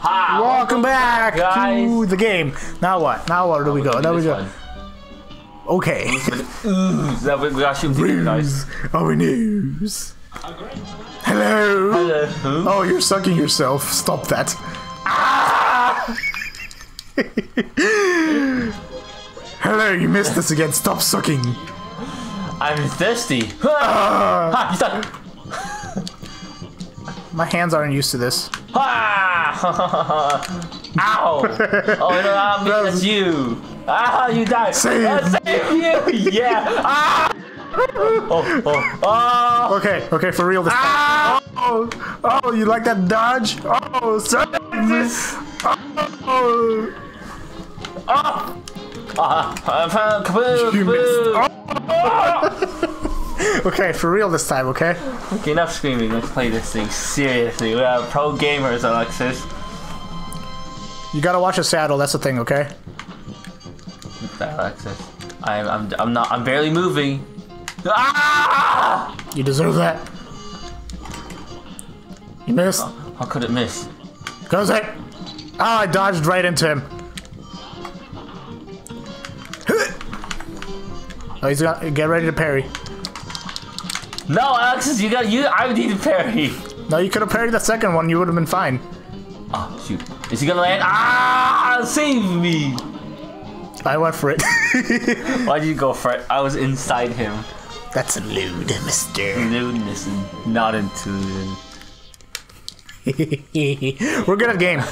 Hi, Welcome back to the game. Now what? Now where do we go? Now we go. one. Okay. Ooh, that we we shoot demon guys. Our news. Hello. Hello. Oh, you're sucking yourself. Stop that. Ah! Hello, you missed this again. Stop sucking. I'm thirsty. Ah! Ah! Ha, you stuck. My hands aren't used to this. Ha! Ow! Oh no, not me, that's you. Ah, you died. Save. Ah, save you. Yeah. Ah. Oh, oh, oh. Okay, okay, for real this time. Oh, oh, you like that dodge? Oh, save this. Oh, Ah, ah, kaboom, you missed. kaboom. Oh. Okay, for real this time, okay? Okay, enough screaming. Let's play this thing seriously. We are pro gamers, Alexis. You gotta watch the saddle, that's the thing, okay? Alexis, I'm, I'm, I'm not. I'm barely moving. Ah! You deserve that. You missed. How could it miss? Goes it. Oh, I dodged right into him. Oh, he's gonna get ready to parry. No, Alexis, you got you. I need to parry. No, you could have parried the second one. You would have been fine. Oh shoot! Is he gonna land? Ah! Save me! I went for it. Why did you go for it? I was inside him. That's lewd, mister. Lewdness and not inclusion. We're good at game.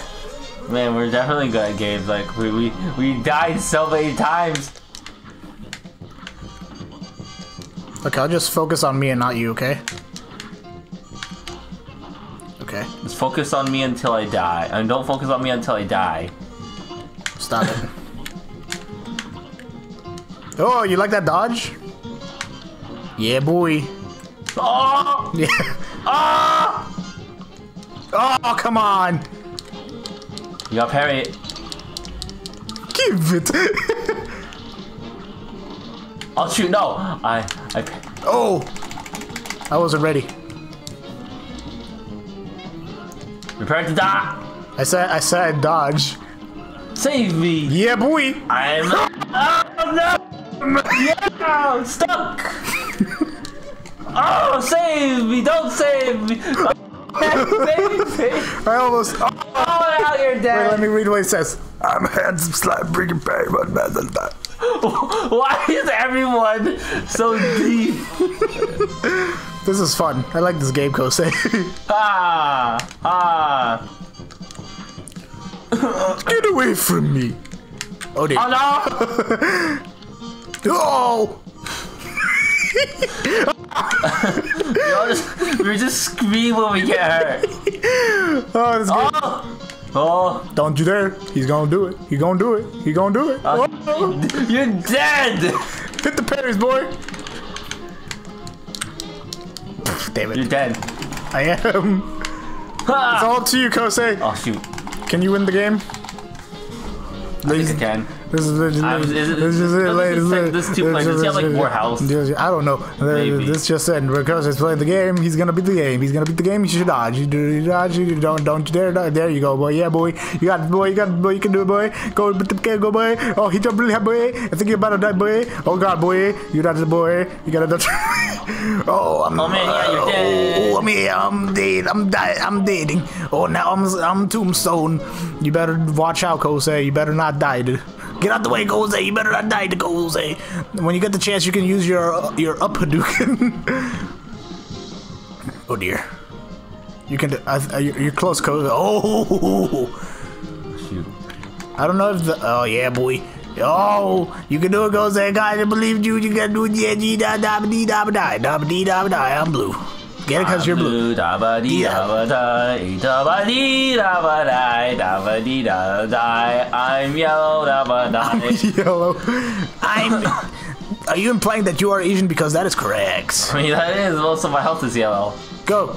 Man, we're definitely good at games. Like we we we died so many times. Okay, I'll just focus on me and not you, okay? Okay, Just focus on me until I die, and don't focus on me until I die. stop it. Oh, you like that dodge? Yeah, boy. Oh! Yeah. Ah! Oh, come on. You got parry it. Give it. I'll shoot. No, I I. oh, I wasn't ready. Prepare to die. I said I said dodge. Save me. Yeah, boy. I'm. Oh no! Yeah! Stuck! oh, save me! Don't save me! save me! I almost. Oh, Oh, you're wait, let me read what it says. I'm a handsome slime bringing Barry, but better than that. Why is everyone so deep? This is fun. I like this game, Kosei. Ah! Ah! Get away from me. Oh dear. Oh no! Oh! Just, we just scream when we get hurt. Oh, this. Oh! Oh! Don't you dare. He's gonna do it. He gonna do it. He gonna do it. Uh, Oh. You're dead! Hit the parries, boy. Damn it. You're dead. I am. It's all up to you, Kosei. Oh shoot. Can you win the game? I think I can. This is this is I was- this is it, ladies. say this two players? Does he have, like, more health? I don't know. Maybe. This just said because he's playing the game, he's gonna beat the game. He's gonna beat the game. You should dodge. You do you dodge. You don't don't you dare. dodge. There you go, boy. Yeah, boy. You got it, boy. You got it, boy. You can do it, boy. Go beat the game, go, boy. Oh, he jumped really high, boy. I think you're about to die, boy. Oh God, boy. You dodged the boy. You gotta dodge. oh, I'm. Oh, man, yeah, you're oh, dead. Oh, I'm here. I'm dead. I'm di- I'm dating. Oh, now I'm I'm tombstone. You better watch out, Kosei. You better not die, dude. Get out the way, Kosei. You better not die, Kosei. When you get the chance, you can use your your up Hadouken. oh dear. You can. Uh, uh, you're close, Kosei. Oh. Shoot. I don't know if the. Oh yeah, boy. Oh, you can do it, Kosei. God, I believed you. You can do it. Yeah, dee da da dee da. Da ba dee da ba die. I'm blue. Get it because you're blue. Da ba dee da ba die, da ba dee da ba die, da ba dee da die. I'm yellow, da ba die. Yellow. I'm. Are you implying that you are Asian? Because that is correct. I mean, that is most of my health is yellow. Go.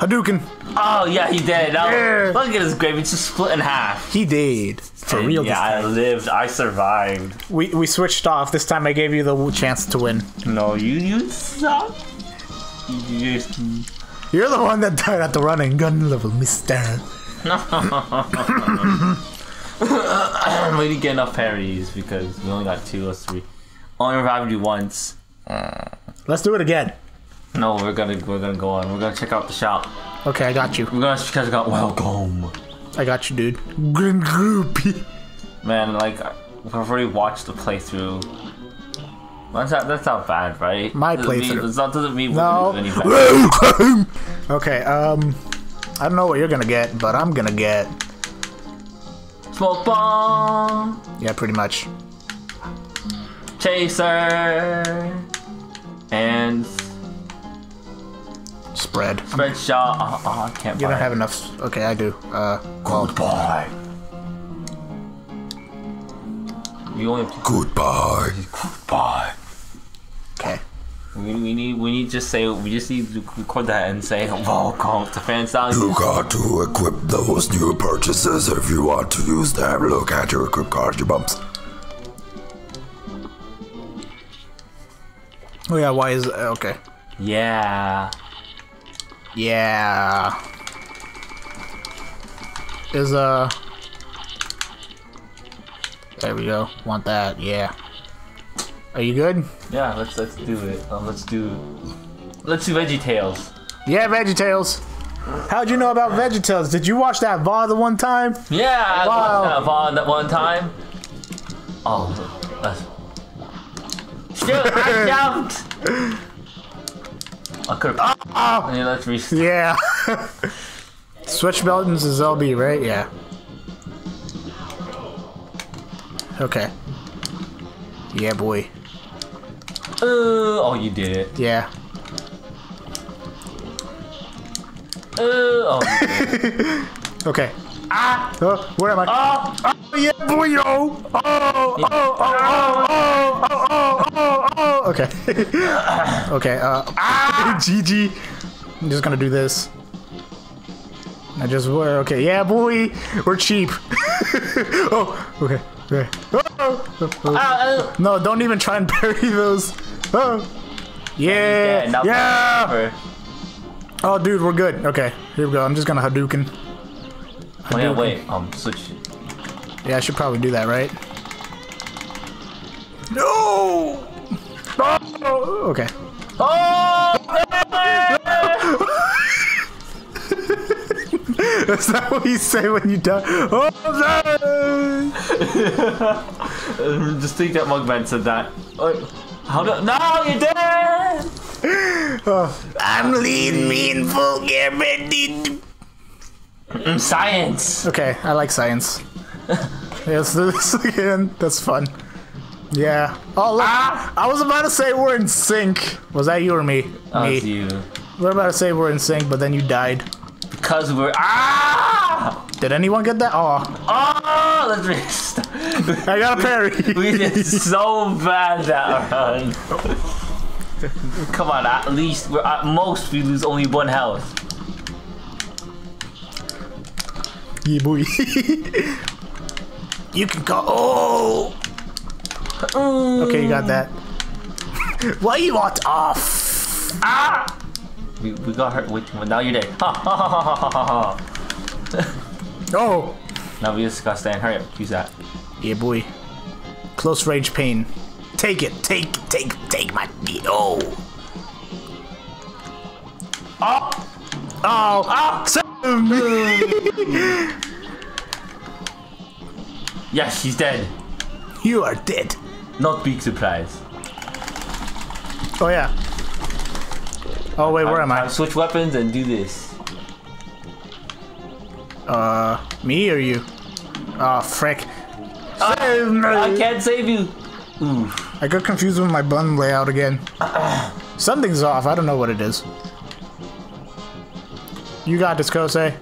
Hadouken. Oh yeah, he did. Now, Yeah. Look at his grave; it's just split in half. He did. For And real. Yeah, I this time. lived. I survived. We, we switched off. This time I gave you the chance to win. No, you you suck. You're the one that died at the running gun level, mister. we didn't get enough parries because we only got two or three. Only revived you once. Let's do it again. No, we're gonna we're gonna go on. We're gonna check out the shop. Okay, I got you. We're gonna check out welcome. I got you, dude. Groupie. Man, like we've already watched the playthrough. That's not that's not bad, right? My Doesn't playthrough. It's not doesn't mean No. we're any better. Welcome. Okay, um, I don't know what you're gonna get, but I'm gonna get. Smoke bomb, Yeah, pretty much. chaser, and Spread. spread shot. Oh, oh, I can't. You buy don't it. have enough. Okay, I do. Uh, Goodbye. We only have to Goodbye. goodbye. Okay. We, we need we need to just say we just need to record that and say welcome to FanStalin. You got to equip those new purchases if you want to use them. Look at your equip card, you bumps. Oh yeah, why is okay? Yeah. Yeah. Is uh. There we go. Want that? Yeah. Are you good? Yeah, let's let's do it. Um, let's do let's do Veggie Tales. Yeah, VeggieTales. How'd you know about VeggieTales? Did you watch that VOD the one time? Yeah, I watched that VOD that one time. Oh, that's. Shoot! I jumped. I could. have Yeah, let's restart. Yeah. Switch buttons is LB, right? Yeah. Okay. Yeah, boy. Uh, oh, you did it. Yeah. Uh, oh, you did it. Okay. Ah! Oh, where am I? Oh, Oh, yeah, boy, yo! Oh, oh, oh, oh, oh, oh, oh, oh, Okay. okay, uh, ah! GG. I'm just gonna do this. I just, were okay, yeah, boy! We're cheap. oh, okay, okay. Oh, oh, oh. uh, No, don't even try and bury those. Oh. yeah, Yeah, yeah! forever. Oh, dude, we're good. Okay, here we go. I'm just gonna Hadouken. Oh yeah, wait. Um, switch. Yeah, I should probably do that, right? No! Oh, okay. Oh! That's not what you say when you die. Oh, no! Just think that Mugman said that. Oh, How do? No, you're dead. I'm lean, mean, vulgar, Mm, Science. Okay, I like science. Let's do this again. That's fun. Yeah. Oh, look. I was about to say we're in sync. Was that you or me? Oh, me. you. We're about to say we're in sync, but then you died. Because we're ah. Did anyone get that? Oh, Oh, let's restart. I got a parry. We did so bad that run. Come on, at least we're at most we lose only one health. yeah, boy. you can go. Oh. Okay, you got that. Why you want off? Ah! We, we got hurt. Wait, now you're dead. Ha ha ha ha ha ha ha. Oh. Now we just gotta stand. Hurry up. Use that. Yeah, boy. Close range pain. Take it. Take, take, take my. Oh. Oh! Oh. Ah! Oh. Yes, she's dead. you are dead. Not big surprise. Oh yeah. Oh wait, where am Time I? Switch weapons and do this. Uh, me or you? Oh frick. Save me. I can't save you. Ooh. I got confused with my button layout again. Something's off. I don't know what it is. You got this, Kosei.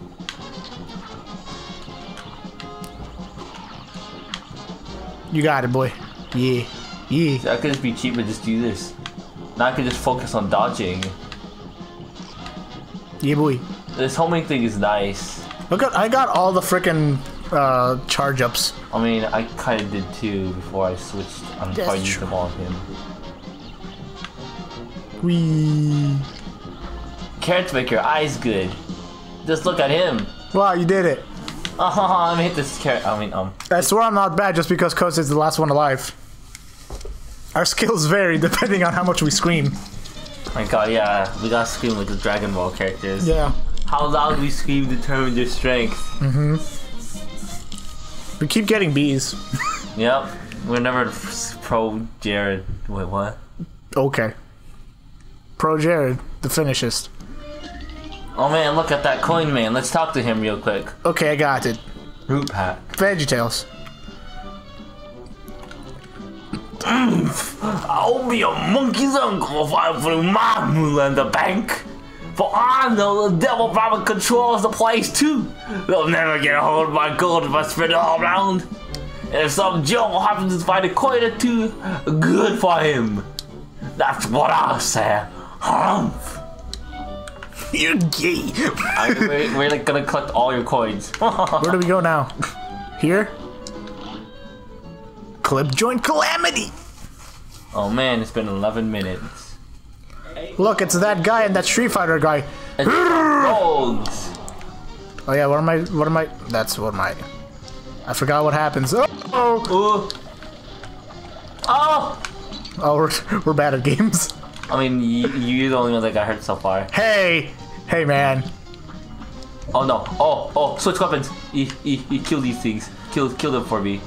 You got it, boy. Yeah. Yeah. I could just be cheap and just do this. Now I can just focus on dodging. Yeah, boy. This homing thing is nice. Look at I got all the frickin' uh, charge ups. I mean, I kind of did too before I switched. Before I used them on him. Wee. Carrots make your eyes good. Just look at him. Wow, you did it. Oh, me hit this carrot. I mean, um. I swear I'm not bad just because Cos is the last one alive. Our skills vary depending on how much we scream. My God, yeah, we got scream like the Dragon Ball characters. Yeah. How loud we scream determines your strength. Mm-hmm. We keep getting bees. Yep. We're never pro Jared. Wait, what? Okay. Pro Jared, the finishist. Oh man, look at that coin man. Let's talk to him real quick. Okay, I got it. Root pack. VeggieTales. I'll be a monkey's uncle if I put my moolah in the bank. For I know the devil probably controls the place too. They'll never get a hold of my gold if I spread it all around. And if some Joe happens to find a coin or two, good for him. That's what I say. Humph. You're gay. I, we're, we're like gonna collect all your coins. Where do we go now? Here? Clip joint calamity. oh man, it's been 11 minutes. Look, it's that guy and that Street Fighter guy. Oh yeah, what am I? What am I? That's what am I? I forgot what happens. Oh, oh. Oh! oh we're, we're bad at games. I mean, you, you're the only one that got hurt so far. Hey, hey man. Oh no! Oh, oh! Switch weapons! You, you, you kill these things. Kill, kill them for me.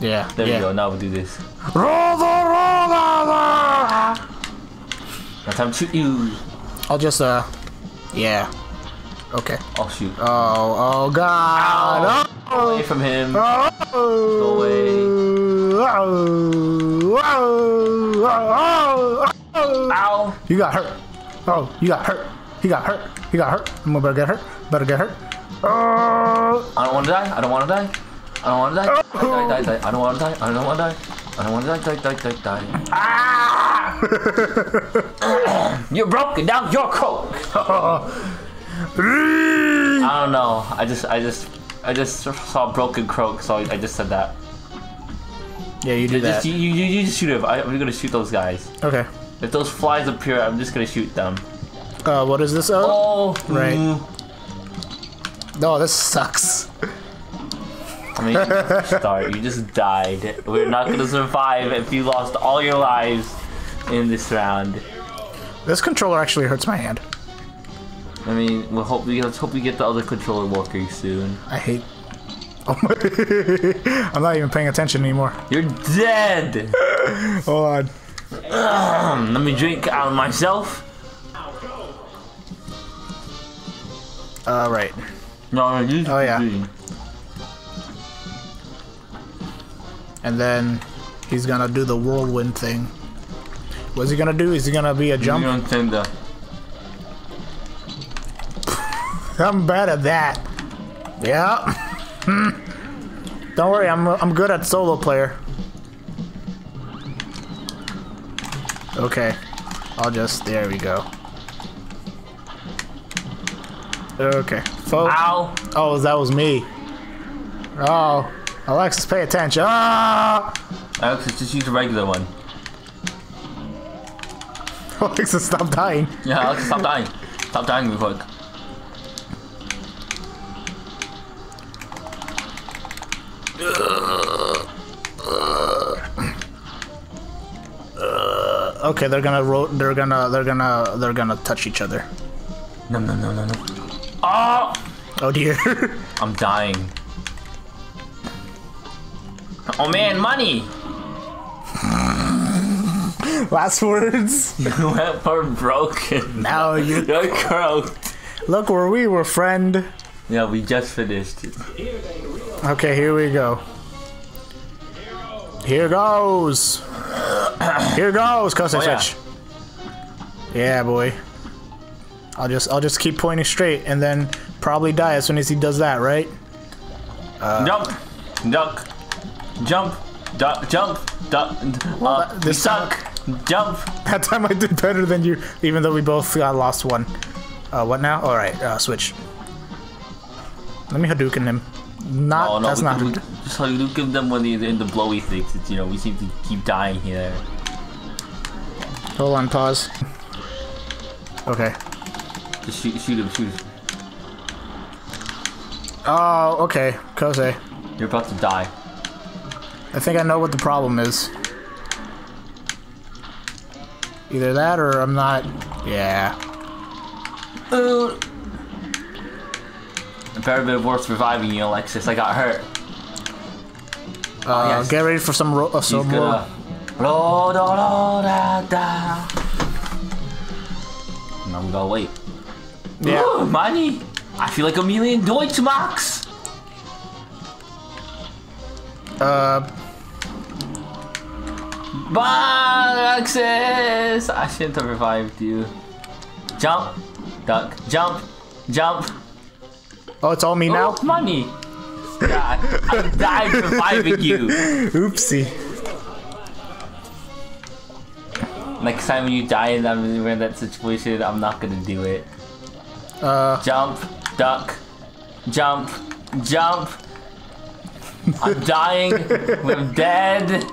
Yeah, There yeah. we go. Now we'll do this. Roll the roller. Now time to you. I'll just uh, yeah. Okay. Oh shoot! Oh, oh God. Away from him. Oh. Go away. Oh, oh, oh, oh. Ow! You got hurt. Oh, you got hurt. He got hurt. He got hurt. I'm gonna better get hurt. Better get hurt. Oh. I don't want to die. I don't want to die. I don't want to die. Die, die, die, die. I don't want to die. I don't want to die. I don't want to die. Die, die, die, die. Ah! You're broken. Now you're coke. I don't know. I just, I just, I just saw broken croak, so I just said that. Yeah, you do that. Just, you, you, you just shoot him. I, I'm gonna shoot those guys. Okay. If those flies appear, I'm just gonna shoot them. Uh, what is this? Oh, Oh, Right. mm. no, this sucks. I mean, you just start. You just died. We're not gonna survive if you lost all your lives in this round. This controller actually hurts my hand. I mean, we'll hope we let's hope we get the other controller working soon. I hate. Oh my! I'm not even paying attention anymore. You're dead. Hold on. Let me drink out of myself. Uh, right. No, no, you. Oh, yeah. drink. And then he's gonna do the whirlwind thing. What's he gonna do? Is he gonna be a jump? don't think that? I'm bad at that. Yeah. Don't worry, I'm I'm good at solo player. Okay. I'll just there we go. Okay. Fo- Ow! oh, that was me. Oh, Alexis, pay attention. Ah! Alex, just use the regular one. Alexis, stop dying. Yeah, Alex, stop dying. Stop dying real quick. Okay, they're gonna ro- they're gonna they're gonna they're gonna touch each other. No, no, no, no, no. Oh! Oh dear. I'm dying. Oh man, money! Last words. You for broken. Now you You're croaked. look where we were, friend. Yeah, we just finished. Okay, here we go. Here goes. Here goes, Kosevich. Oh, yeah. boy. I'll just I'll just keep pointing straight and then probably die as soon as he does that, right? Uh, jump! Duck! Jump! Duck! Jump! Duck! Uh, that- this time- Jump! That time I did better than you, even though we both got lost one. Uh, what now? All right, uh, switch. Let me Hadouken him. Not Oh no, that's we, not. we, just give them when they're in the blowy things. It's, you know, we seem to keep dying here. Hold on, pause. Okay. Just shoot, shoot him, shoot him. Oh, okay. Kose. You're about to die. I think I know what the problem is. Either that or I'm not. Yeah. Ooh. Better bit worth reviving you, Alexis. I got hurt. Uh, yes. Get ready for some ro- uh, He's some more. gonna. Ro, do, ro, da, da. Now we gotta wait. Yeah. Ooh, money! I feel like a million Deutschmarks! Uh, Bye, Alexis! I shouldn't have revived you. Jump, duck, jump, jump. oh, it's all me now. Oh, money! God, I died reviving you. Oopsie. Next time when you die and I'm in that situation, I'm not gonna do it. Uh, Jump, duck, jump, jump. I'm dying. We're dead.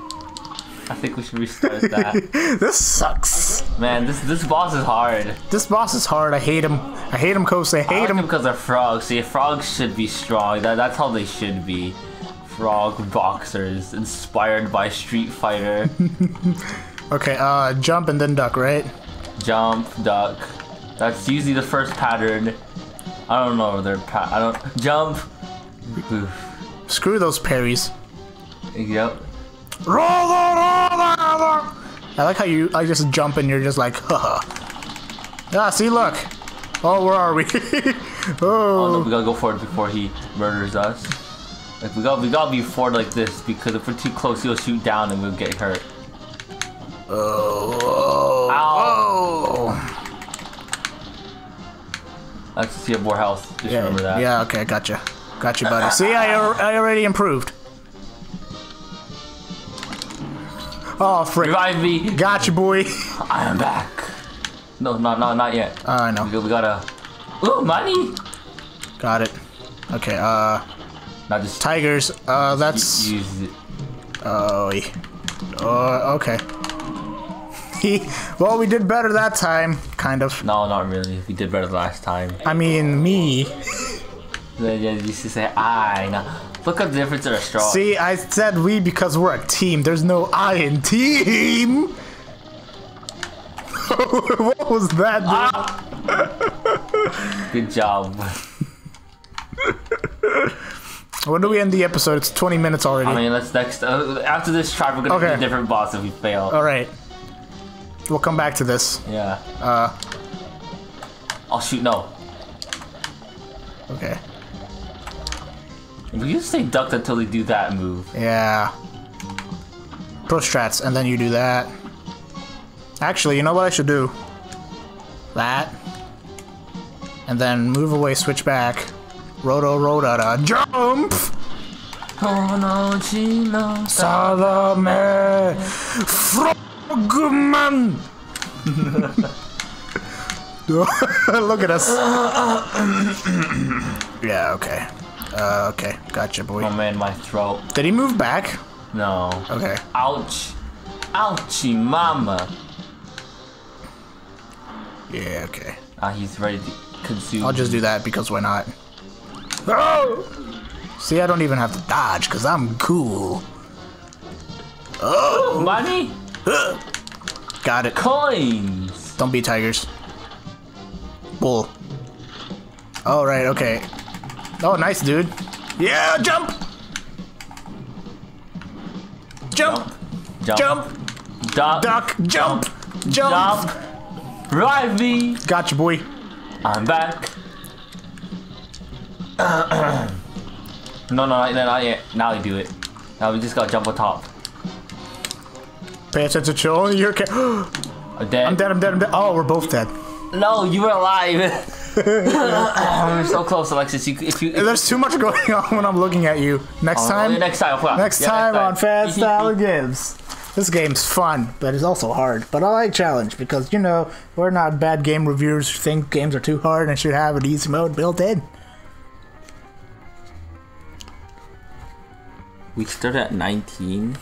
I think we should restart that. this sucks. Man, this this boss is hard. This boss is hard. I hate him. I hate him, Kose. I I hate like them him. because they're frogs. See, frogs should be strong. That, that's how they should be. Frog boxers, inspired by Street Fighter. Okay, uh, jump and then duck, right? Jump, duck. That's usually the first pattern. I don't know their pa- I don't jump. Oof. Screw those parries. Yep. Roll, roll, roll. I like how you. I just jump and you're just like, haha. Ah, see, look. Oh, where are we? Oh no, oh, we gotta go for it before he murders us. Like we got we gotta be forward like this because if we're too close, he'll shoot down and we'll get hurt. oh, Ow! oh. Let's see have more health. Just Yeah, remember that. yeah, okay, gotcha. Gotcha, buddy. See, I, I already improved. Oh, frick. Revive me! Gotcha, boy. I am back. No, not not not yet. Uh, I We, know. got- we gotta. Ooh, money! Got it. Okay, uh, Not just tigers. Uh, that's. use it. Oh, uh, okay. well, we did better that time, kind of. No, not really. We did better last time. I mean, me. Then you used to say I. Now look at the difference in our straw. See, I said we because we're a team. There's no I in team. what was that? Dude? Good job. When do we end the episode? It's 20 minutes already. I mean, let's next. Uh, after this try, we're gonna Okay. do a different boss if we fail. All right. We'll come back to this. Yeah. Uh, I'll shoot. No. okay. We just stay ducked until they do that move. Yeah. Pro strats, and then you do that. Actually, you know what I should do? That. And then move away, switch back. Roto, rotata, jump! Salame! Frogman! Look at us. yeah, okay. Uh, okay, gotcha, boy. Oh man, my throat. Did he move back? No. Okay. Ouch. Ouchie, mama. Yeah, okay. Ah, he's ready to consume. I'll just do that because why not? Oh! See, I don't even have to dodge because I'm cool. Oh! Money. Got it. Coins. Don't be tigers. Bull. Oh, right, okay. Oh, nice, dude. Yeah, jump! Jump! Jump. Jump! Duck. Duck! Jump! Jump! Jump. Revive me. Gotcha, boy. I'm back. no, no, not, not yet. Now we do it. Now we just gotta jump on top. Pay attention to only your ca- I'm dead. I'm dead, I'm dead, I'm dead. Oh, we're both dead. No, you were alive. we're so close, Alexis. You, if you, if There's too much going on when I'm looking at you. Next Oh, time, next time. well, next yeah, time on Fast Style time. Games. This game's fun, but it's also hard. But I like challenge because you know we're not bad game reviewers who think games are too hard and should have an easy mode built in. we start at 19.